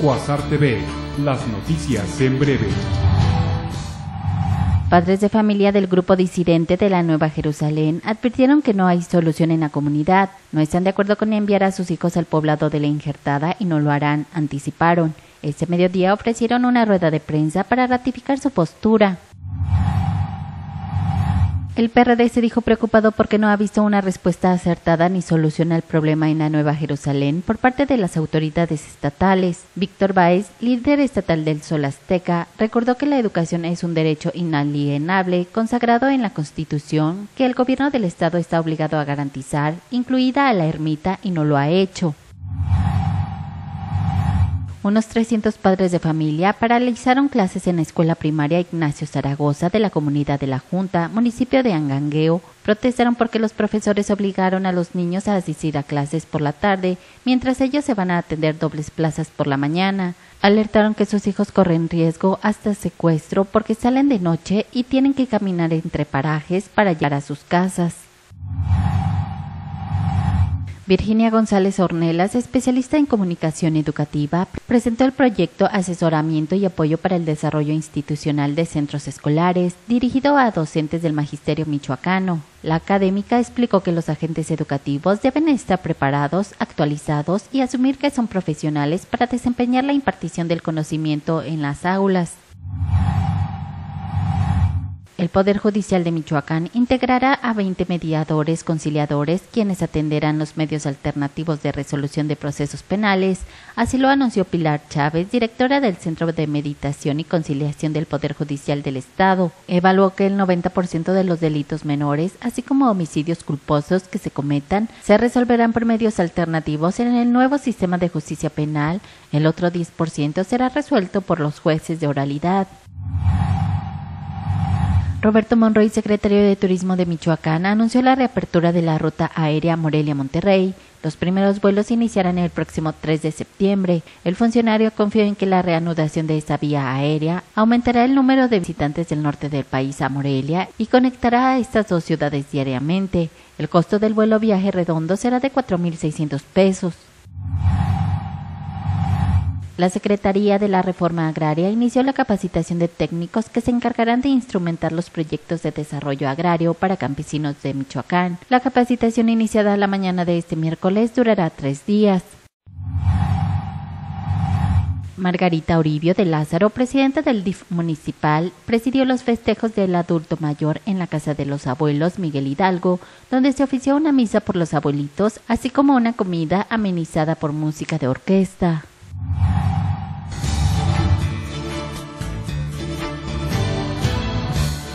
Cuasar TV, las noticias en breve. Padres de familia del grupo disidente de la Nueva Jerusalén advirtieron que no hay solución en la comunidad, no están de acuerdo con enviar a sus hijos al poblado de la Injertada y no lo harán, anticiparon. Este mediodía ofrecieron una rueda de prensa para ratificar su postura. El PRD se dijo preocupado porque no ha visto una respuesta acertada ni solución al problema en la Nueva Jerusalén por parte de las autoridades estatales. Víctor Baez, líder estatal del Sol Azteca, recordó que la educación es un derecho inalienable consagrado en la Constitución que el gobierno del Estado está obligado a garantizar, incluida a la ermita, y no lo ha hecho. Unos 300 padres de familia paralizaron clases en la escuela primaria Ignacio Zaragoza de la comunidad de la Junta, municipio de Angangueo. Protestaron porque los profesores obligaron a los niños a asistir a clases por la tarde, mientras ellos se van a atender dobles plazas por la mañana. Alertaron que sus hijos corren riesgo hasta secuestro porque salen de noche y tienen que caminar entre parajes para llegar a sus casas. Virginia González Ornelas, especialista en comunicación educativa, presentó el proyecto Asesoramiento y Apoyo para el Desarrollo Institucional de Centros Escolares, dirigido a docentes del Magisterio Michoacano. La académica explicó que los agentes educativos deben estar preparados, actualizados y asumir que son profesionales para desempeñar la impartición del conocimiento en las aulas. El Poder Judicial de Michoacán integrará a 20 mediadores conciliadores quienes atenderán los medios alternativos de resolución de procesos penales, así lo anunció Pilar Chávez, directora del Centro de Meditación y Conciliación del Poder Judicial del Estado. Evaluó que el 90% de los delitos menores, así como homicidios culposos que se cometan, se resolverán por medios alternativos en el nuevo sistema de justicia penal, el otro 10% será resuelto por los jueces de oralidad. Roberto Monroy, secretario de Turismo de Michoacán, anunció la reapertura de la ruta aérea Morelia-Monterrey. Los primeros vuelos iniciarán el próximo 3 de septiembre. El funcionario confió en que la reanudación de esta vía aérea aumentará el número de visitantes del norte del país a Morelia y conectará a estas dos ciudades diariamente. El costo del vuelo viaje redondo será de 4.600 pesos. La Secretaría de la Reforma Agraria inició la capacitación de técnicos que se encargarán de instrumentar los proyectos de desarrollo agrario para campesinos de Michoacán. La capacitación iniciada la mañana de este miércoles durará tres días. Margarita Oribio de Lázaro, presidenta del DIF municipal, presidió los festejos del adulto mayor en la casa de los abuelos Miguel Hidalgo, donde se ofició una misa por los abuelitos, así como una comida amenizada por música de orquesta.